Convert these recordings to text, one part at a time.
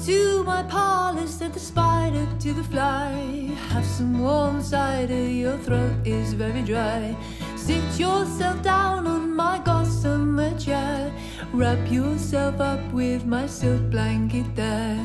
to my parlor, said the spider to the fly. Have some warm cider, your throat is very dry. Sit yourself down on my gossamer chair. Wrap yourself up with my silk blanket there.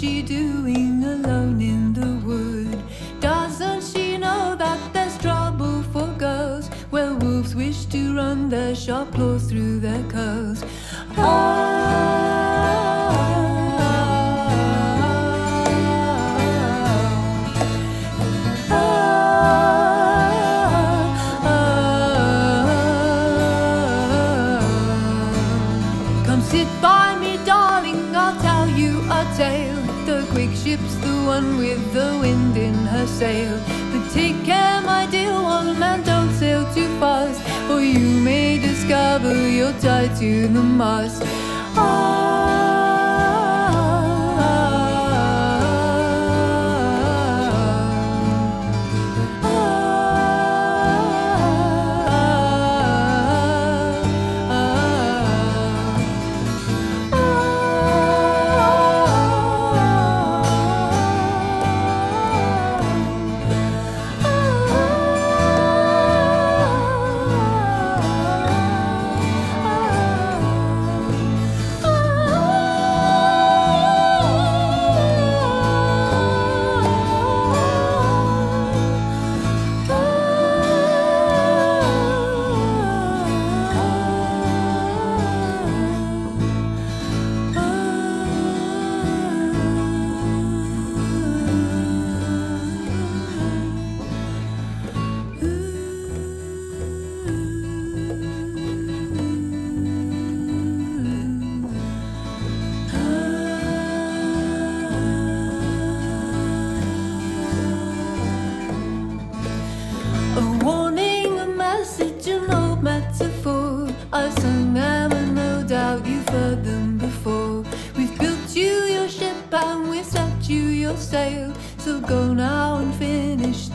She doing alone in the wood? Doesn't she know that there's trouble for girls? Where wolves wish to run their sharp claws through their curls. Come ship's the one with the wind in her sail. But take care, my dear one, and don't sail too fast, or you may discover you're tied to the mast. A heard them before. We've built you your ship and we've set you your sail. So go now and finish